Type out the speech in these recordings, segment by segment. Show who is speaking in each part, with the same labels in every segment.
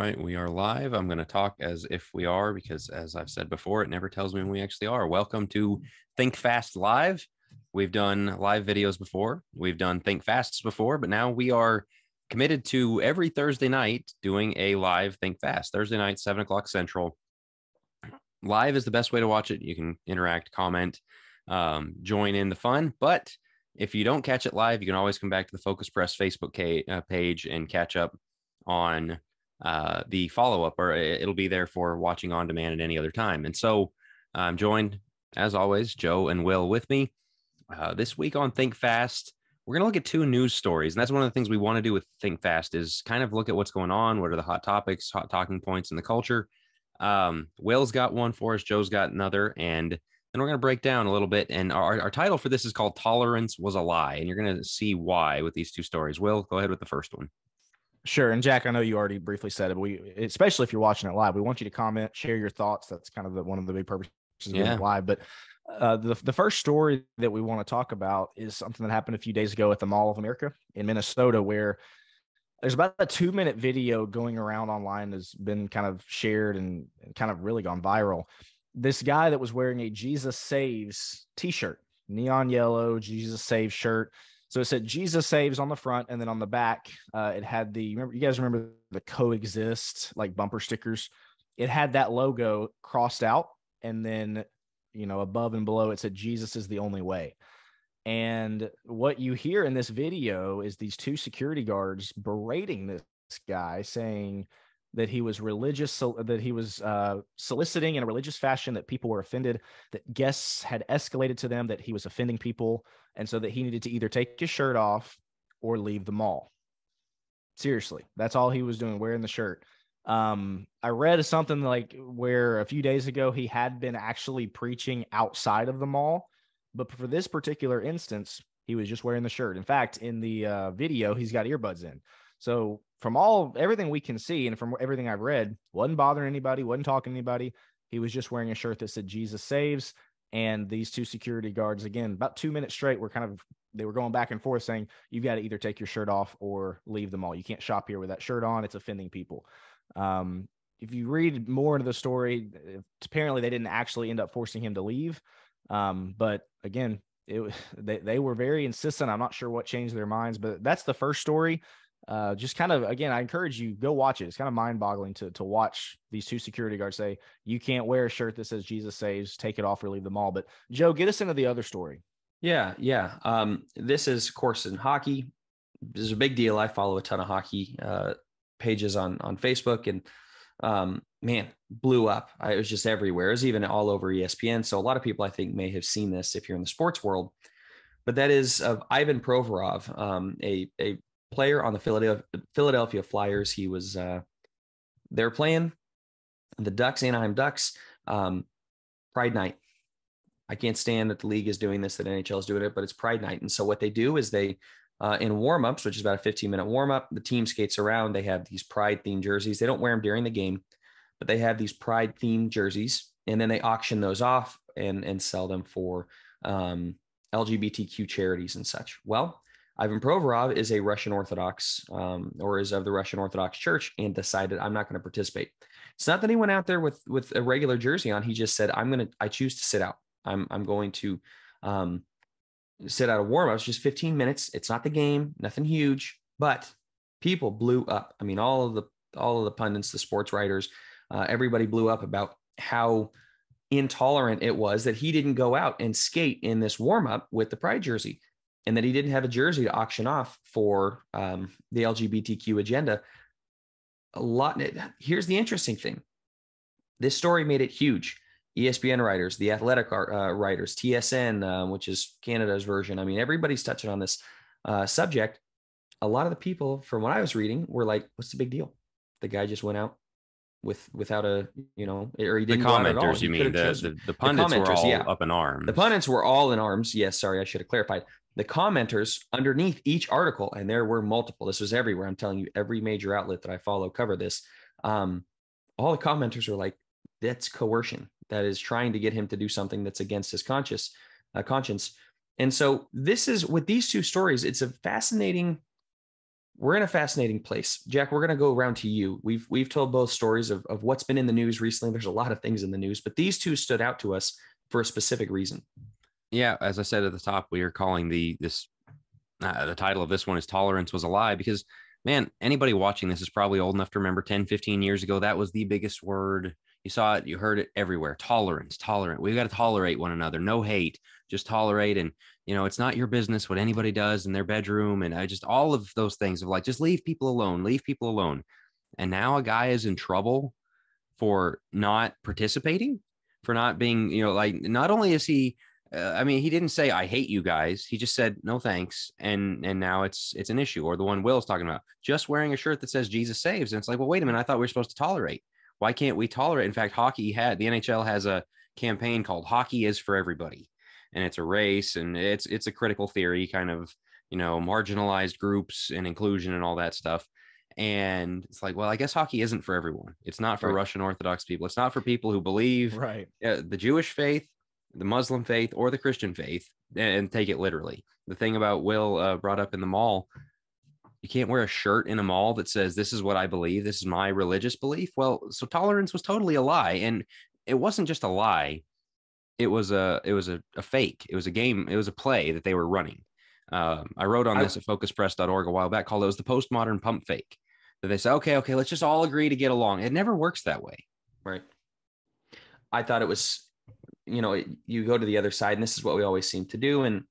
Speaker 1: right, we are live. I'm going to talk as if we are because, as I've said before, it never tells me when we actually are. Welcome to Think Fast Live. We've done live videos before, we've done Think Fasts before, but now we are committed to every Thursday night doing a live Think Fast. Thursday night, seven o'clock Central. Live is the best way to watch it. You can interact, comment, um, join in the fun. But if you don't catch it live, you can always come back to the Focus Press Facebook uh, page and catch up on uh, the follow up, or it'll be there for watching on demand at any other time. And so I'm joined, as always, Joe and Will with me. Uh, this week on Think Fast, we're going to look at two news stories. And that's one of the things we want to do with Think Fast is kind of look at what's going on. What are the hot topics, hot talking points in the culture? Um, Will's got one for us. Joe's got another. And then we're going to break down a little bit. And our, our title for this is called Tolerance Was a Lie. And you're going to see why with these two stories. Will, go ahead with the first one.
Speaker 2: Sure. And Jack, I know you already briefly said it, but we, especially if you're watching it live, we want you to comment, share your thoughts. That's kind of the, one of the big purposes yeah. of live. But uh, the, the first story that we want to talk about is something that happened a few days ago at the Mall of America in Minnesota, where there's about a two minute video going around online has been kind of shared and, and kind of really gone viral. This guy that was wearing a Jesus Saves t shirt, neon yellow Jesus Saves shirt so it said Jesus saves on the front, and then on the back, uh, it had the remember you guys remember the coexist like bumper stickers. It had that logo crossed out, and then you know above and below it said Jesus is the only way. And what you hear in this video is these two security guards berating this guy, saying that he was religious, that he was uh, soliciting in a religious fashion, that people were offended, that guests had escalated to them, that he was offending people, and so that he needed to either take his shirt off or leave the mall. Seriously, that's all he was doing, wearing the shirt. Um, I read something like where a few days ago he had been actually preaching outside of the mall, but for this particular instance, he was just wearing the shirt. In fact, in the uh, video, he's got earbuds in. So from all everything we can see and from everything I've read, wasn't bothering anybody, wasn't talking to anybody. He was just wearing a shirt that said Jesus saves. And these two security guards, again, about two minutes straight, were kind of they were going back and forth saying, You've got to either take your shirt off or leave the mall. You can't shop here with that shirt on. It's offending people. Um, if you read more into the story, apparently they didn't actually end up forcing him to leave. Um, but again, it they, they were very insistent. I'm not sure what changed their minds, but that's the first story uh, just kind of again, I encourage you go watch it. It's kind of mind boggling to to watch these two security guards say you can't wear a shirt that says Jesus saves, take it off or leave the mall. But Joe, get us into the other story.
Speaker 3: Yeah, yeah. Um, this is of course in hockey. This is a big deal. I follow a ton of hockey uh, pages on on Facebook, and um, man, blew up. I, it was just everywhere. It was even all over ESPN. So a lot of people I think may have seen this if you're in the sports world. But that is of Ivan Provorov, um, a a player on the Philadelphia, Flyers. He was uh, they're playing the Ducks, Anaheim Ducks, um, Pride Night. I can't stand that the league is doing this, that NHL is doing it, but it's Pride Night. And so what they do is they, uh, in warmups, which is about a 15 minute warm up, the team skates around. They have these Pride themed jerseys. They don't wear them during the game, but they have these Pride themed jerseys, and then they auction those off and and sell them for um, LGBTQ charities and such. Well, Ivan Provorov is a Russian Orthodox um, or is of the Russian Orthodox Church and decided I'm not going to participate. It's not that he went out there with with a regular jersey on. He just said I'm going to I choose to sit out. I'm I'm going to um, sit out a warm up. It's just 15 minutes. It's not the game, nothing huge, but people blew up. I mean, all of the all of the pundits, the sports writers, uh, everybody blew up about how intolerant it was that he didn't go out and skate in this warm up with the pride jersey and that he didn't have a jersey to auction off for um, the LGBTQ agenda. A lot. Here's the interesting thing: this story made it huge. ESPN writers, the Athletic uh, writers, TSN, uh, which is Canada's version. I mean, everybody's touching on this uh, subject. A lot of the people, from what I was reading, were like, "What's the big deal? The guy just went out with without a you know or he didn't
Speaker 1: the commenters you mean the, the, the pundits the were all yeah. up in arms
Speaker 3: the pundits were all in arms yes sorry i should have clarified the commenters underneath each article, and there were multiple. This was everywhere. I'm telling you, every major outlet that I follow cover this. Um, all the commenters were like, "That's coercion. That is trying to get him to do something that's against his conscious uh, conscience." And so, this is with these two stories. It's a fascinating we're in a fascinating place. Jack, we're going to go around to you. We've we've told both stories of, of what's been in the news recently. There's a lot of things in the news, but these two stood out to us for a specific reason.
Speaker 1: Yeah, as I said at the top, we are calling the this uh, the title of this one is tolerance was a lie because man, anybody watching this is probably old enough to remember 10, 15 years ago that was the biggest word. You saw it, you heard it everywhere. Tolerance, tolerant. We got to tolerate one another. No hate, just tolerate and you know, it's not your business what anybody does in their bedroom. And I just all of those things of like, just leave people alone, leave people alone. And now a guy is in trouble for not participating, for not being, you know, like not only is he uh, I mean, he didn't say I hate you guys. He just said no thanks, and and now it's it's an issue. Or the one Will's talking about, just wearing a shirt that says Jesus saves, and it's like, well, wait a minute, I thought we were supposed to tolerate. Why can't we tolerate? In fact, hockey had the NHL has a campaign called "Hockey is for Everybody," and it's a race and it's it's a critical theory kind of you know marginalized groups and inclusion and all that stuff and it's like well i guess hockey isn't for everyone it's not for right. russian orthodox people it's not for people who believe
Speaker 2: right
Speaker 1: uh, the jewish faith the muslim faith or the christian faith and take it literally the thing about will uh, brought up in the mall you can't wear a shirt in a mall that says this is what i believe this is my religious belief well so tolerance was totally a lie and it wasn't just a lie it was a it was a, a fake. It was a game. It was a play that they were running. Um, I wrote on this I, at focuspress.org a while back called it was the postmodern pump fake. That they say, okay, okay, let's just all agree to get along. It never works that way.
Speaker 3: Right. I thought it was, you know, you go to the other side, and this is what we always seem to do. And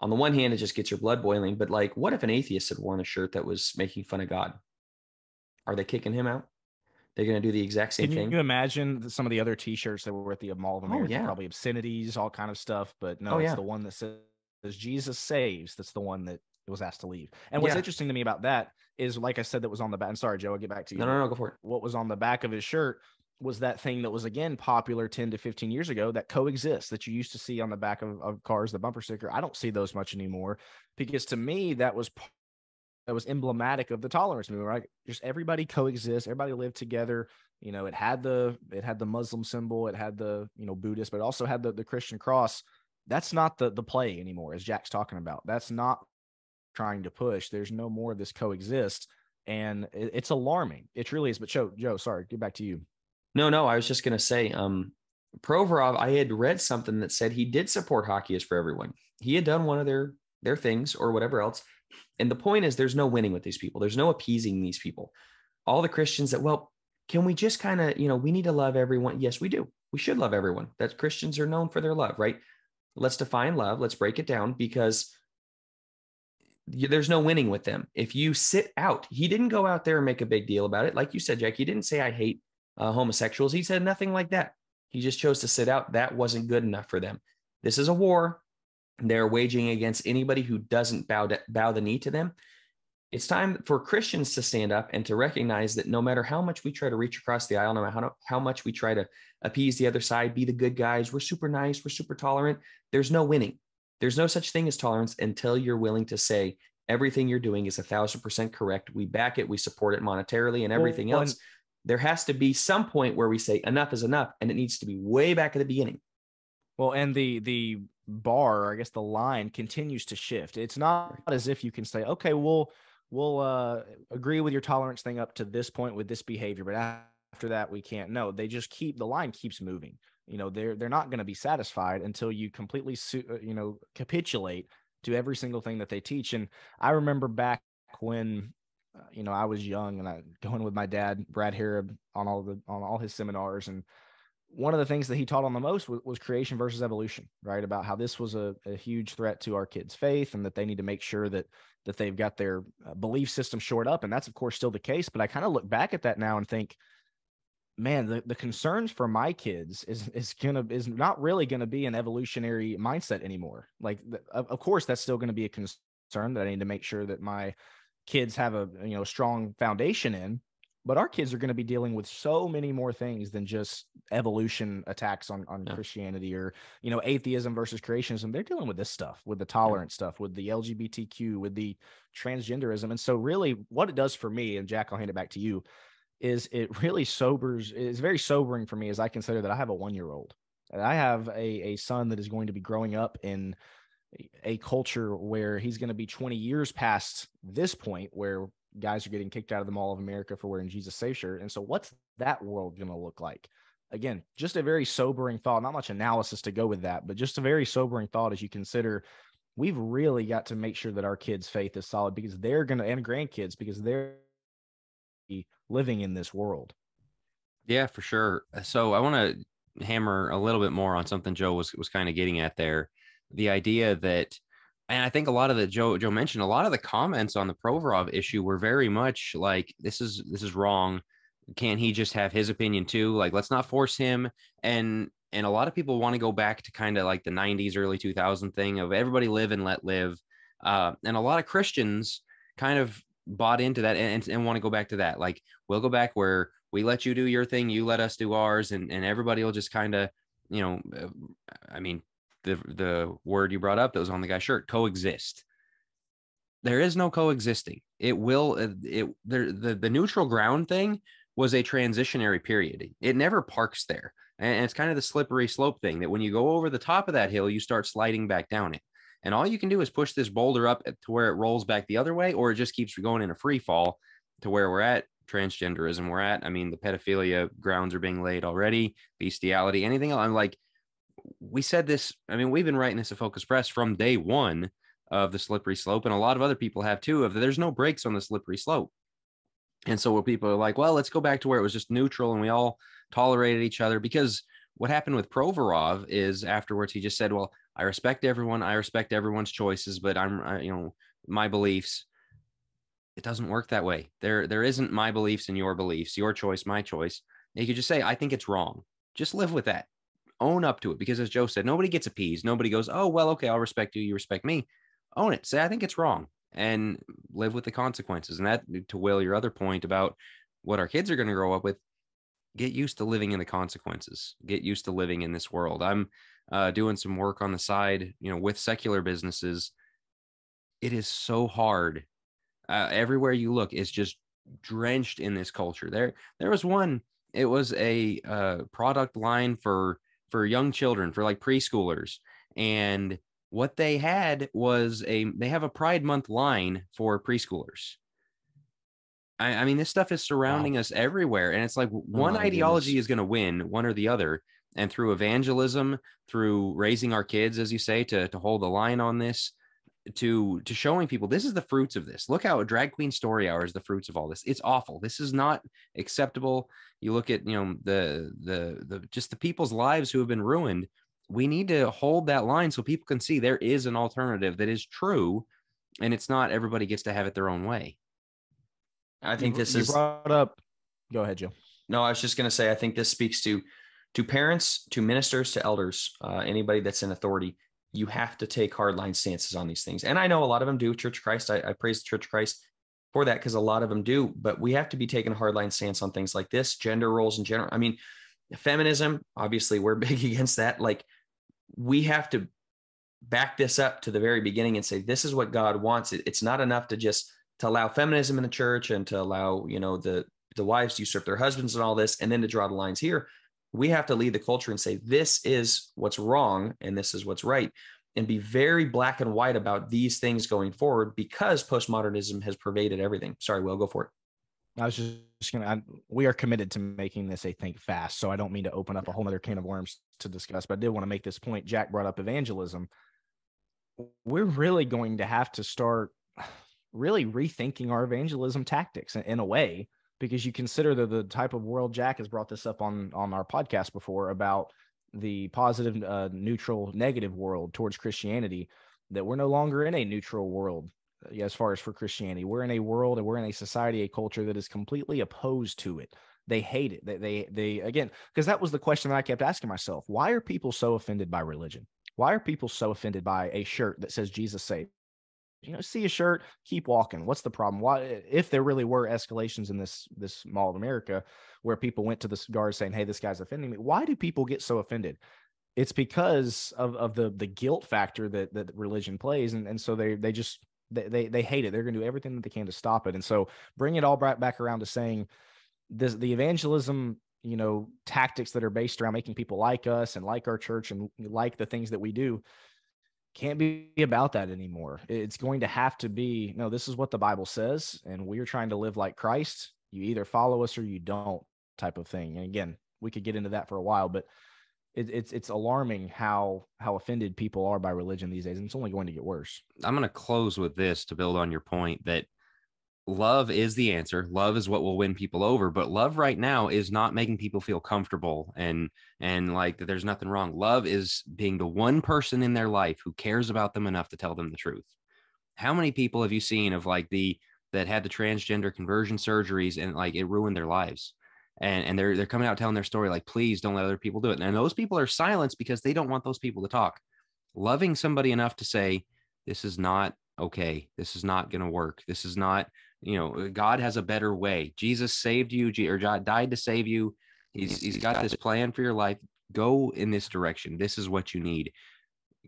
Speaker 3: on the one hand, it just gets your blood boiling. But like, what if an atheist had worn a shirt that was making fun of God? Are they kicking him out? They're going to do the exact same
Speaker 2: Can
Speaker 3: thing.
Speaker 2: Can you imagine some of the other T-shirts that were at the Mall of oh, America? Oh, yeah. Probably obscenities, all kind of stuff. But no, oh, it's yeah. the one that says Jesus saves. That's the one that was asked to leave. And what's yeah. interesting to me about that is, like I said, that was on the back. And sorry, Joe, I'll get back to you.
Speaker 3: No, no, no, go for it.
Speaker 2: What was on the back of his shirt was that thing that was again popular 10 to 15 years ago that coexists that you used to see on the back of, of cars, the bumper sticker. I don't see those much anymore because to me that was that was emblematic of the tolerance movement, right? Just everybody coexists everybody lived together. You know, it had the it had the Muslim symbol, it had the you know Buddhist, but also had the the Christian cross. That's not the the play anymore, as Jack's talking about. That's not trying to push. There's no more of this coexist, and it, it's alarming. It truly is. But Joe, Joe, sorry, get back to you.
Speaker 3: No, no, I was just gonna say, um, Provorov, I had read something that said he did support hockey is for everyone. He had done one of their their things or whatever else and the point is, there's no winning with these people. There's no appeasing these people. All the Christians that, well, can we just kind of, you know, we need to love everyone. Yes, we do. We should love everyone. That Christians are known for their love, right? Let's define love. Let's break it down because there's no winning with them. If you sit out, he didn't go out there and make a big deal about it. Like you said, Jack, he didn't say, I hate uh, homosexuals. He said nothing like that. He just chose to sit out. That wasn't good enough for them. This is a war they're waging against anybody who doesn't bow to, bow the knee to them. It's time for Christians to stand up and to recognize that no matter how much we try to reach across the aisle, no matter how, how much we try to appease the other side, be the good guys, we're super nice, we're super tolerant. There's no winning. There's no such thing as tolerance until you're willing to say everything you're doing is a thousand percent correct. We back it, we support it monetarily, and everything well, else. There has to be some point where we say enough is enough, and it needs to be way back at the beginning.
Speaker 2: Well, and the the bar, I guess the line continues to shift. It's not as if you can say, okay, we'll we'll uh, agree with your tolerance thing up to this point with this behavior, but after that we can't. No, they just keep the line keeps moving. You know, they're they're not going to be satisfied until you completely su- uh, you know capitulate to every single thing that they teach. And I remember back when you know I was young and I going with my dad Brad Harrub on all the on all his seminars and one of the things that he taught on the most was, was, creation versus evolution, right? About how this was a, a, huge threat to our kids' faith, and that they need to make sure that that they've got their uh, belief system shored up, and that's of course still the case. But I kind of look back at that now and think, man, the, the concerns for my kids is is gonna is not really gonna be an evolutionary mindset anymore. Like, of, of course, that's still going to be a concern that I need to make sure that my kids have a you know strong foundation in but our kids are going to be dealing with so many more things than just evolution attacks on, on yeah. christianity or you know atheism versus creationism they're dealing with this stuff with the tolerant yeah. stuff with the lgbtq with the transgenderism and so really what it does for me and jack i'll hand it back to you is it really sobers it's very sobering for me as i consider that i have a one year old and i have a, a son that is going to be growing up in a culture where he's going to be 20 years past this point where guys are getting kicked out of the Mall of America for wearing Jesus Save shirt. And so, what's that world going to look like? Again, just a very sobering thought. Not much analysis to go with that, but just a very sobering thought as you consider we've really got to make sure that our kids' faith is solid because they're going to, and grandkids, because they're living in this world.
Speaker 1: Yeah, for sure. So I want to hammer a little bit more on something Joe was was kind of getting at there. The idea that and I think a lot of the Joe Joe mentioned a lot of the comments on the Provorov issue were very much like this is this is wrong. Can't he just have his opinion too? Like let's not force him. And and a lot of people want to go back to kind of like the 90s, early 2000 thing of everybody live and let live. Uh, and a lot of Christians kind of bought into that and, and, and want to go back to that. Like we'll go back where we let you do your thing, you let us do ours, and and everybody will just kind of, you know, uh, I mean, the the word you brought up that was on the guy's shirt, coexist. There is no coexisting. It will uh, it there the the neutral ground thing was a transitionary period. It never parks there. And it's kind of the slippery slope thing that when you go over the top of that hill, you start sliding back down it. And all you can do is push this boulder up to where it rolls back the other way, or it just keeps going in a free fall to where we're at transgenderism we're at. I mean, the pedophilia grounds are being laid already, bestiality, anything else. I'm like, we said this. I mean, we've been writing this at Focus Press from day one of the slippery slope, and a lot of other people have too. Of there's no breaks on the slippery slope. And so, where people are like, well, let's go back to where it was just neutral and we all tolerated each other. Because what happened with Provorov is afterwards he just said, well, I respect everyone. I respect everyone's choices, but I'm, I, you know, my beliefs it doesn't work that way. There, there isn't my beliefs and your beliefs, your choice, my choice. You could just say, I think it's wrong. Just live with that. Own up to it. Because as Joe said, nobody gets appeased. Nobody goes, oh, well, okay, I'll respect you. You respect me. Own it. Say, I think it's wrong and live with the consequences. And that, to Will, your other point about what our kids are going to grow up with, get used to living in the consequences. Get used to living in this world. I'm uh, doing some work on the side, you know, with secular businesses. It is so hard uh, everywhere you look is just drenched in this culture. There, there was one. It was a uh, product line for for young children, for like preschoolers, and what they had was a they have a Pride Month line for preschoolers. I, I mean, this stuff is surrounding wow. us everywhere, and it's like oh one ideology goodness. is going to win, one or the other. And through evangelism, through raising our kids, as you say, to to hold the line on this, to to showing people this is the fruits of this. Look how a drag queen story hour is the fruits of all this. It's awful. This is not acceptable. You look at you know the the the just the people's lives who have been ruined. We need to hold that line so people can see there is an alternative that is true and it's not everybody gets to have it their own way.
Speaker 3: I think this
Speaker 2: you
Speaker 3: is
Speaker 2: brought up go ahead joe
Speaker 3: no i was just going to say i think this speaks to to parents to ministers to elders uh, anybody that's in authority you have to take hardline stances on these things. And I know a lot of them do. Church Christ, I, I praise the Church Christ for that because a lot of them do. But we have to be taking a hardline stance on things like this, gender roles in general. I mean, feminism, obviously, we're big against that. Like, we have to back this up to the very beginning and say this is what God wants. It, it's not enough to just to allow feminism in the church and to allow you know the the wives to usurp their husbands and all this, and then to draw the lines here we have to lead the culture and say this is what's wrong and this is what's right and be very black and white about these things going forward because postmodernism has pervaded everything. Sorry will go for it.
Speaker 2: I was just gonna I, we are committed to making this a think fast so i don't mean to open up a whole other can of worms to discuss but i did want to make this point. Jack brought up evangelism. We're really going to have to start really rethinking our evangelism tactics in, in a way because you consider the, the type of world Jack has brought this up on on our podcast before about the positive, uh, neutral, negative world towards Christianity. That we're no longer in a neutral world uh, as far as for Christianity. We're in a world and we're in a society, a culture that is completely opposed to it. They hate it. They they, they again because that was the question that I kept asking myself. Why are people so offended by religion? Why are people so offended by a shirt that says Jesus saved? You know, see a shirt, keep walking. What's the problem? Why, if there really were escalations in this this Mall of America, where people went to the guards saying, "Hey, this guy's offending me," why do people get so offended? It's because of of the the guilt factor that that religion plays, and and so they they just they they, they hate it. They're going to do everything that they can to stop it. And so bring it all back back around to saying this the evangelism you know tactics that are based around making people like us and like our church and like the things that we do can't be about that anymore. It's going to have to be no, this is what the Bible says, and we're trying to live like Christ. You either follow us or you don't, type of thing. And again, we could get into that for a while, but it, it's it's alarming how how offended people are by religion these days, and it's only going to get worse.
Speaker 1: I'm going to close with this to build on your point that love is the answer love is what will win people over but love right now is not making people feel comfortable and and like that there's nothing wrong. Love is being the one person in their life who cares about them enough to tell them the truth. How many people have you seen of like the that had the transgender conversion surgeries and like it ruined their lives? And and they're they're coming out telling their story like please don't let other people do it. And those people are silenced because they don't want those people to talk. Loving somebody enough to say this is not okay. This is not going to work. This is not you know god has a better way. Jesus saved you or died to save you. He's he's got this plan for your life. Go in this direction. This is what you need.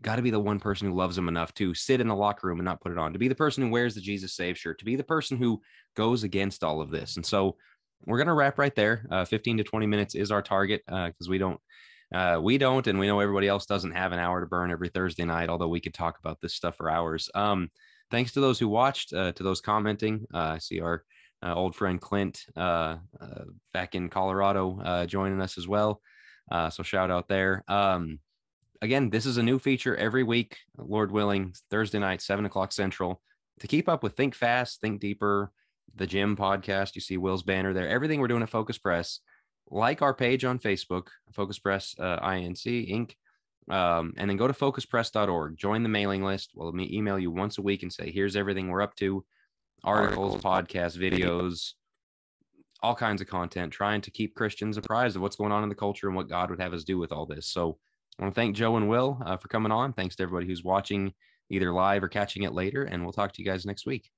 Speaker 1: Got to be the one person who loves him enough to sit in the locker room and not put it on to be the person who wears the jesus save shirt to be the person who goes against all of this. And so we're going to wrap right there. Uh, 15 to 20 minutes is our target because uh, we don't uh, we don't and we know everybody else doesn't have an hour to burn every thursday night although we could talk about this stuff for hours. Um, thanks to those who watched, uh, to those commenting. Uh, I see our uh, old friend Clint uh, uh, back in Colorado uh, joining us as well. so shout out there. Um, again, this is a new feature every week, Lord willing, Thursday night, seven o'clock central. To keep up with Think Fast, Think Deeper, the Gym podcast, you see Will's banner there. Everything we're doing at Focus Press. Like our page on Facebook, Focus Press INC Inc. Um, and then go to focuspress.org, join the mailing list. We'll let me email you once a week and say, here's everything we're up to articles, podcasts, videos, all kinds of content, trying to keep Christians apprised of what's going on in the culture and what God would have us do with all this. So I want to thank Joe and Will uh, for coming on. Thanks to everybody who's watching either live or catching it later. And we'll talk to you guys next week.